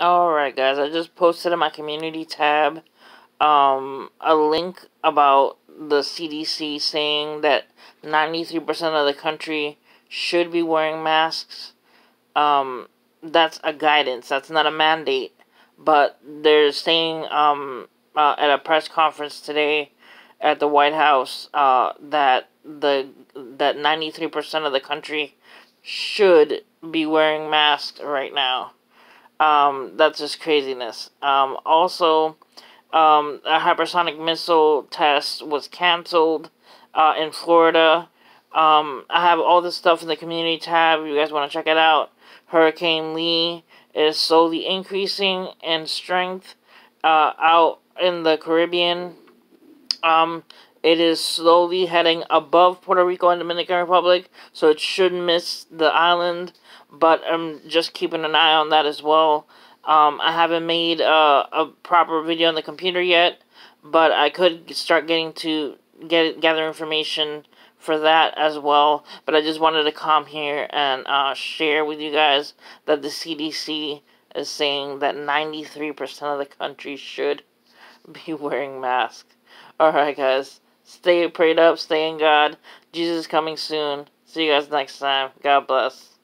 Alright guys, I just posted in my community tab um, a link about the CDC saying that 93% of the country should be wearing masks. Um, that's a guidance, that's not a mandate. But they're saying um, uh, at a press conference today at the White House uh, that the that 93% of the country should be wearing masks right now. Um, that's just craziness. Um, also, um, a hypersonic missile test was canceled uh, in Florida. Um, I have all this stuff in the community tab. If you guys want to check it out. Hurricane Lee is slowly increasing in strength uh, out in the Caribbean. Um, it is slowly heading above Puerto Rico and Dominican Republic, so it should miss the island but I'm just keeping an eye on that as well. Um, I haven't made a, a proper video on the computer yet, but I could start getting to get gather information for that as well. But I just wanted to come here and uh, share with you guys that the CDC is saying that 93% of the country should be wearing masks. Alright guys, stay prayed up, stay in God. Jesus is coming soon. See you guys next time. God bless.